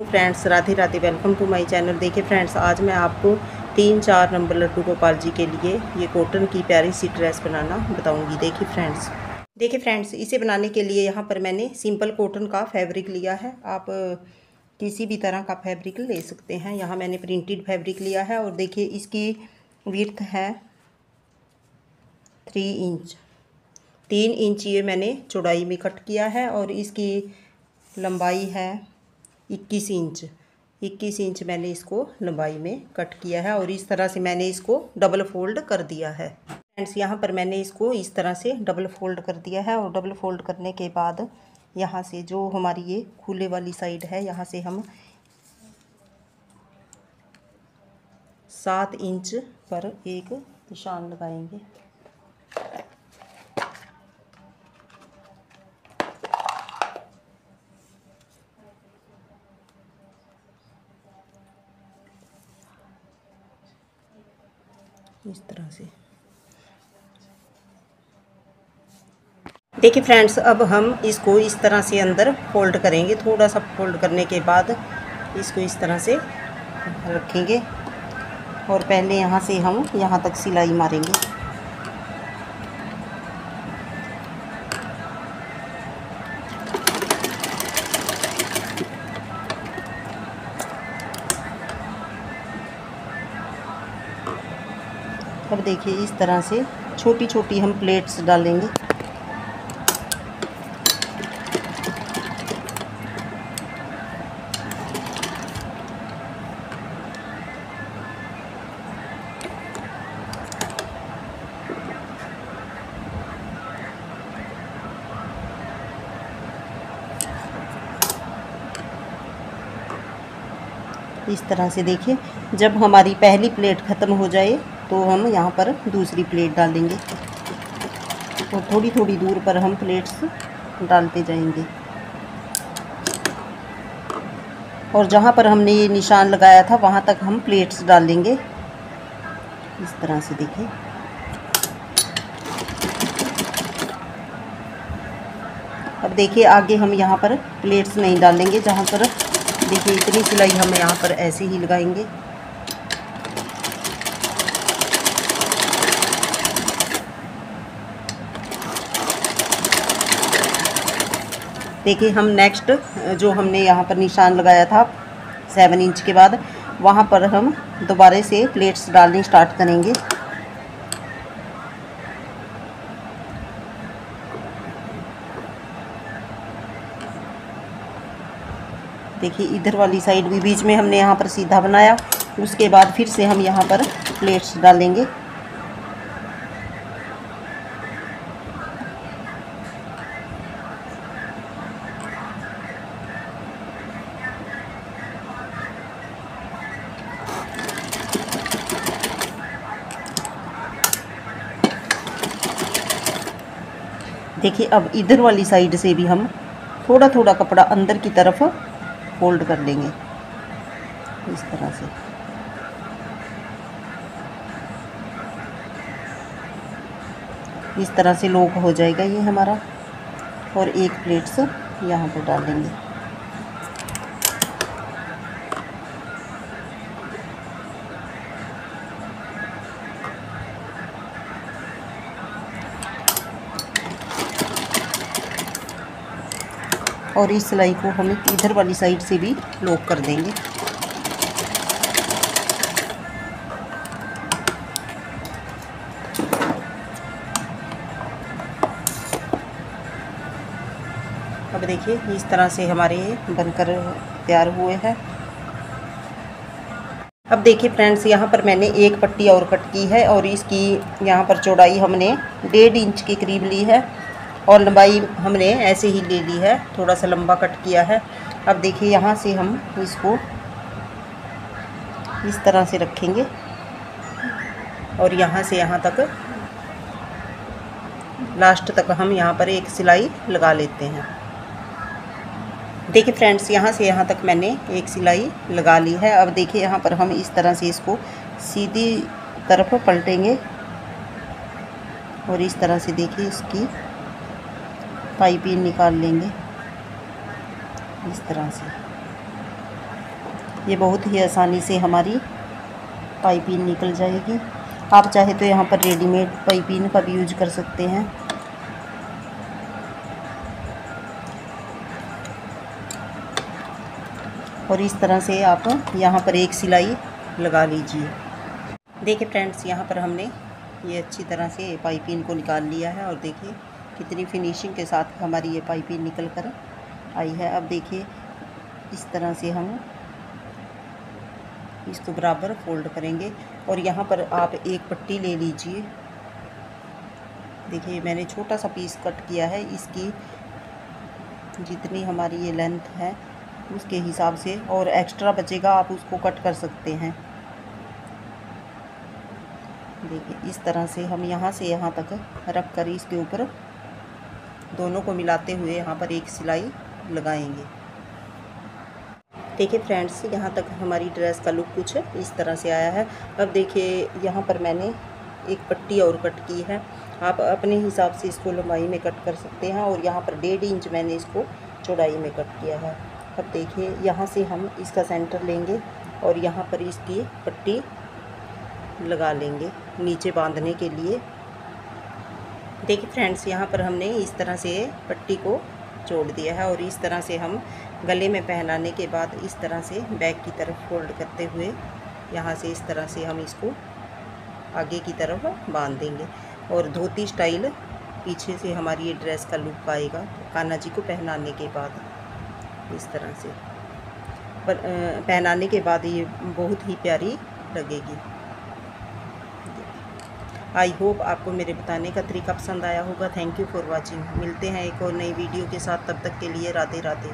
Friends, Radhe Radhe welcome to my channel देखिए friends, आज मैं आपको तीन चार नंबर लड्डू गोपाल जी के लिए ये कॉटन की प्यारी सी ड्रेस बनाना बताऊँगी। देखिए फ्रेंड्स देखिए फ्रेंड्स, इसे बनाने के लिए यहाँ पर मैंने सिंपल कॉटन का फैब्रिक लिया है। आप किसी भी तरह का फैब्रिक ले सकते हैं। यहाँ मैंने प्रिंटेड फैब्रिक लिया है और देखिए इसकी विर्थ है थ्री इंच तीन इंच ये मैंने चौड़ाई में कट किया है और इसकी लंबाई है इक्कीस इंच इक्कीस इंच मैंने इसको लंबाई में कट किया है और इस तरह से मैंने इसको डबल फोल्ड कर दिया है। फ्रेंड्स, यहाँ पर मैंने इसको इस तरह से डबल फोल्ड कर दिया है और डबल फोल्ड करने के बाद यहाँ से जो हमारी ये खुले वाली साइड है, यहाँ से हम सात इंच पर एक निशान लगाएँगे। इस तरह से। देखिए फ्रेंड्स अब हम इसको इस तरह से अंदर फोल्ड करेंगे। थोड़ा सा फोल्ड करने के बाद इसको इस तरह से रखेंगे। और पहले यहाँ से हम यहाँ तक सिलाई मारेंगे। अब देखिए इस तरह से छोटी छोटी हम प्लेट्स डालेंगे इस तरह से देखिए, जब हमारी पहली प्लेट ख़त्म हो जाए तो हम यहाँ पर दूसरी प्लेट डाल देंगे। और थोड़ी थोड़ी दूर पर हम प्लेट्स डालते जाएँगे। और जहाँ पर हमने ये निशान लगाया था, वहाँ तक हम प्लेट्स डाल देंगे। इस तरह से देखिए अब देखिए, आगे हम यहाँ पर प्लेट्स नहीं डालेंगे, जहाँ पर देखिए, इतनी सिलाई हम यहाँ पर ऐसे ही लगाएँगे। देखिए, हम नेक्स्ट जो हमने यहाँ पर निशान लगाया था सेवन इंच के बाद, वहाँ पर हम दोबारा से प्लेट्स डालनी स्टार्ट करेंगे। देखिए, इधर वाली साइड भी बीच में हमने यहाँ पर सीधा बनाया, उसके बाद फिर से हम यहाँ पर प्लेट्स डालेंगे। देखिए, अब इधर वाली साइड से भी हम थोड़ा थोड़ा कपड़ा अंदर की तरफ़ फोल्ड कर लेंगे। इस तरह से। इस तरह से लोक हो जाएगा ये हमारा। और एक प्लेट प्लेट्स यहाँ पर डालेंगे। और इस सिलाई को हम इधर वाली साइड से भी लॉक कर देंगे। अब देखिए, इस तरह से हमारे बनकर तैयार हुए हैं। अब देखिए फ्रेंड्स, यहाँ पर मैंने एक पट्टी और कट की है और इसकी यहाँ पर चौड़ाई हमने डेढ़ इंच के करीब ली है। और लंबाई हमने ऐसे ही ले ली है, थोड़ा सा लंबा कट किया है। अब देखिए, यहाँ से हम इसको इस तरह से रखेंगे। और यहाँ से यहाँ तक लास्ट तक हम यहाँ पर एक सिलाई लगा लेते हैं। देखिए फ्रेंड्स यहाँ से यहाँ तक मैंने एक सिलाई लगा ली है। अब देखिए, यहाँ पर हम इस तरह से इसको सीधी तरफ़ पलटेंगे। और इस तरह से देखिए इसकी पाइपिंग निकाल लेंगे। इस तरह से। ये बहुत ही आसानी से हमारी पाइपिंग निकल जाएगी। आप चाहे तो यहाँ पर रेडीमेड पाइपिंग का भी यूज़ कर सकते हैं। और इस तरह से आप यहाँ पर एक सिलाई लगा लीजिए। देखिए फ्रेंड्स, यहाँ पर हमने ये अच्छी तरह से पाइपिंग को निकाल लिया है और देखिए कितनी फिनिशिंग के साथ हमारी ये पाइपिंग निकल कर आई है। अब देखिए, इस तरह से हम इसको बराबर फोल्ड करेंगे। और यहाँ पर आप एक पट्टी ले लीजिए। देखिए, मैंने छोटा सा पीस कट किया है। इसकी जितनी हमारी ये लेंथ है, उसके हिसाब से और एक्स्ट्रा बचेगा, आप उसको कट कर सकते हैं। देखिए, इस तरह से हम यहाँ से यहाँ तक रख कर इसके ऊपर दोनों को मिलाते हुए यहाँ पर एक सिलाई लगाएँगे। देखिए फ्रेंड्स, यहाँ तक हमारी ड्रेस का लुक कुछ इस तरह से आया है। अब देखिए, यहाँ पर मैंने एक पट्टी और कट की है। आप अपने हिसाब से इसको लंबाई में कट कर सकते हैं और यहाँ पर डेढ़ इंच मैंने इसको चौड़ाई में कट किया है। अब देखिए, यहाँ से हम इसका सेंटर लेंगे और यहाँ पर इसकी पट्टी लगा लेंगे नीचे बांधने के लिए। देखिए फ्रेंड्स यहाँ पर हमने इस तरह से पट्टी को जोड़ दिया है और इस तरह से हम गले में पहनाने के बाद इस तरह से बैक की तरफ़ फोल्ड करते हुए यहाँ से इस तरह से हम इसको आगे की तरफ़ बाँध देंगे। और धोती स्टाइल पीछे से हमारी ये ड्रेस का लुक आएगा, कान्हा जी को पहनाने के बाद इस तरह से। पर पहनाने के बाद ये बहुत ही प्यारी लगेगी। आई होप आपको मेरे बताने का तरीका पसंद आया होगा। Thank you for watching. मिलते हैं एक और नई वीडियो के साथ। तब तक के लिए राधे राधे।